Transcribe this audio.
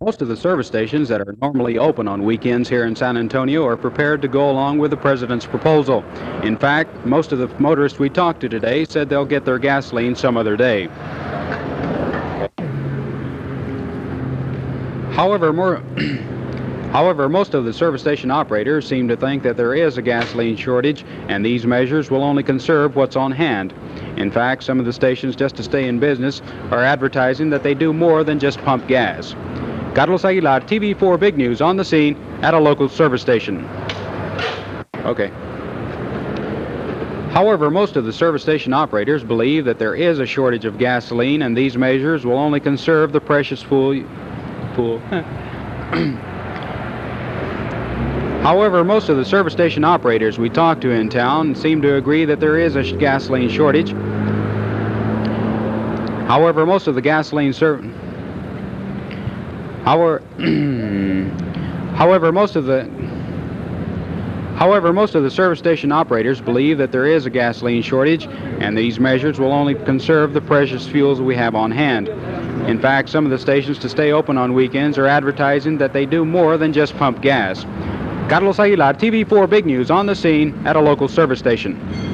Most of the service stations that are normally open on weekends here in San Antonio are prepared to go along with the president's proposal. In fact, most of the motorists we talked to today said they'll get their gasoline some other day. However, more However, most of the service station operators seem to think that there is a gasoline shortage and these measures will only conserve what's on hand. In fact, some of the stations, just to stay in business, are advertising that they do more than just pump gas. Carlos Aguilar, TV4 Big News on the scene at a local service station. Okay. However, most of the service station operators believe that there is a shortage of gasoline and these measures will only conserve the precious fuel. However, most of the service station operators we talked to in town seem to agree that there is a gasoline shortage. However, most of the gasoline ser- However, however, most of the However, most of the service station operators believe that there is a gasoline shortage, and these measures will only conserve the precious fuels we have on hand. In fact, some of the stations to stay open on weekends are advertising that they do more than just pump gas. Carlos Aguilar, TV4 Big News on the scene at a local service station.